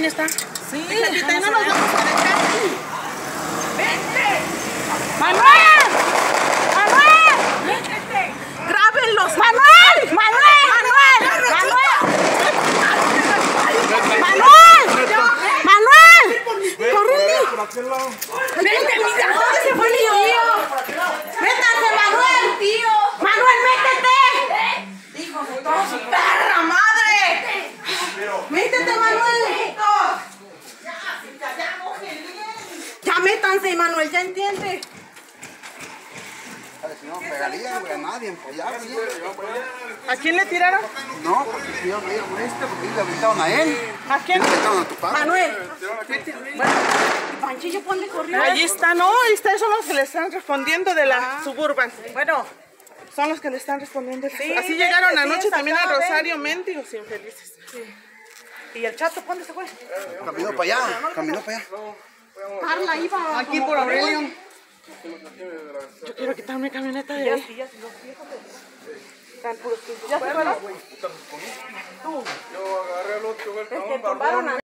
quién está. Sí, no nos vamos a dejar. ¡Vente! ¡Manuel! ¡Manuel! ¡Grábenlos! ¡Manuel! ¡Manuel! ¡Manuel! ¡Manuel! ¡Manuel! ¡Manuel! ¡Vente, mira! ¿Dónde se fue el tío? ¡Métase, Manuel! ¡Tío! ¡Manuel, métete! ¡Hijo de toda su perra madre! ¡Métete, Manuel! Ya métanse, Manuel, ya entiende. Si no pegaría, güey, a nadie, pues ya, güey. ¿A quién le tiraron? No, porque si yo veía con este, porque le aventaron a él. ¿A quién? Le aventaron a tu padre. Manuel. Panchillo, ponle corriendo. Allí está, no, ahí está, son los que le están respondiendo de la Suburban. Bueno, Son los que le están respondiendo. de la- Sí, Así llegaron sí, anoche también a. Rosario, mendigos infelices. ¿y el chato dónde se fue? Caminó para allá, caminó para allá. Carla iba. Aquí por Aurelio. Yo quiero quitar mi camioneta de ahí. Están puros pinches. ¿Ya se fueron? Tumbaron a